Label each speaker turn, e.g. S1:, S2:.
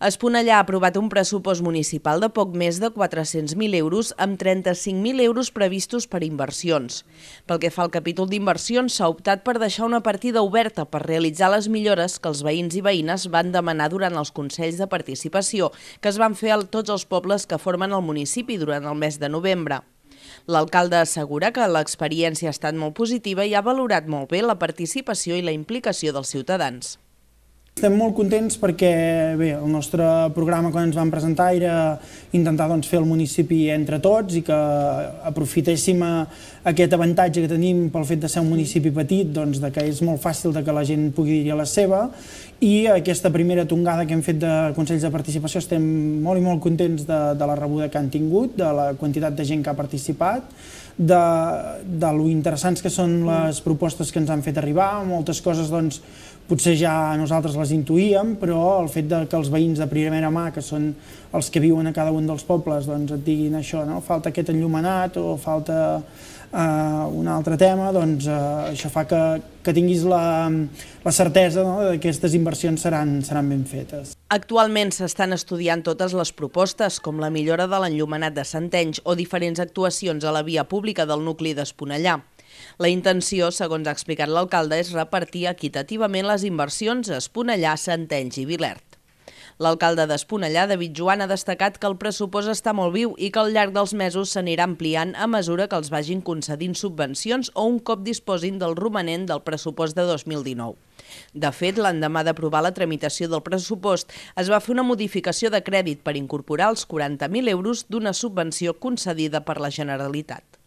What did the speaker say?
S1: Esponellà ha aprovat un pressupost municipal de poc més de 400.000 euros amb 35.000 euros previstos per inversions. Pel que fa al capítol d'inversions, s'ha optat per deixar una partida oberta per realitzar les millores que els veïns i veïnes van demanar durant els Consells de Participació que es van fer a tots els pobles que formen el municipi durant el mes de novembre. L'alcalde assegura que l'experiència ha estat molt positiva i ha valorat molt bé la participació i la implicació dels ciutadans.
S2: Estem molt contents perquè bé, el nostre programa quan ens vam presentar era intentar doncs, fer el municipi entre tots i que aprofitéssim aquest avantatge que tenim pel fet de ser un municipi petit, doncs, de que és molt fàcil de que la gent pugui dir la seva. I aquesta primera tongada que hem fet de Consells de Participació estem molt i molt contents de, de la rebuda que han tingut, de la quantitat de gent que ha participat, de, de lo interessants que són les propostes que ens han fet arribar, moltes coses doncs, potser ja nosaltres les intuïem, però el fet de que els veïns de primera mà, que són els que viuen a cada un dels pobles, doncs et diguin això, no? falta aquest enllumenat o falta uh, un altre tema, doncs uh, això fa que, que tinguis la, la certesa no? que aquestes inversions seran, seran ben fetes.
S1: Actualment s'estan estudiant totes les propostes, com la millora de l'enllumenat de Santenys o diferents actuacions a la via pública del nucli d'Esponellà. La intenció, segons ha explicat l'alcalde, és repartir equitativament les inversions a Esponellà, Santenys i Vilert. L'alcalde d'Esponellà, David Joan, ha destacat que el pressupost està molt viu i que al llarg dels mesos s'anirà ampliant a mesura que els vagin concedint subvencions o un cop disposin del romanent del pressupost de 2019. De fet, l'endemà d'aprovar la tramitació del pressupost, es va fer una modificació de crèdit per incorporar els 40.000 euros d'una subvenció concedida per la Generalitat.